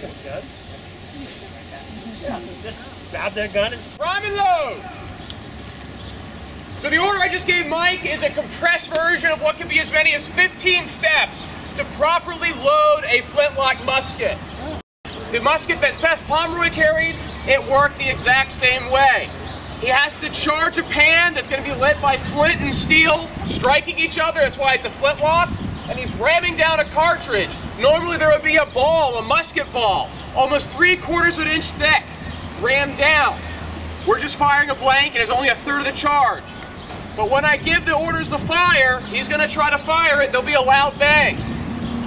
guys. Yeah, just grab their gun and Prime and load! So the order I just gave Mike is a compressed version of what could be as many as 15 steps to properly load a flintlock musket. The musket that Seth Pomeroy carried, it worked the exact same way. He has to charge a pan that's going to be lit by flint and steel, striking each other. That's why it's a flintlock. And he's ramming down a cartridge. Normally there would be a ball, a musket ball, almost three quarters of an inch thick, rammed down. We're just firing a blank and it's only a third of the charge. But when I give the orders to fire, he's going to try to fire it. There'll be a loud bang.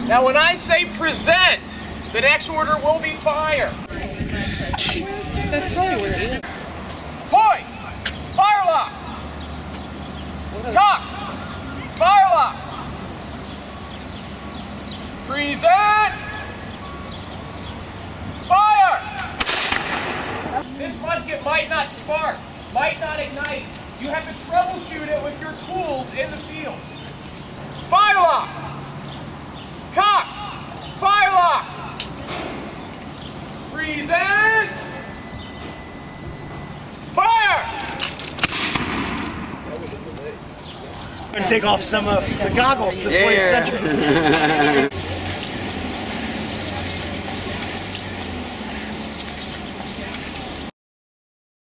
Now, when I say present, the next order will be fire. That's probably where it is. Point! Fire lock! Cock! Fire lock! Present! Fire! This musket might not spark, might not ignite. You have to troubleshoot it with your tools in the field. Fire lock! Cock! Fire lock! Present! Fire! and take off some of the goggles to the 20th century.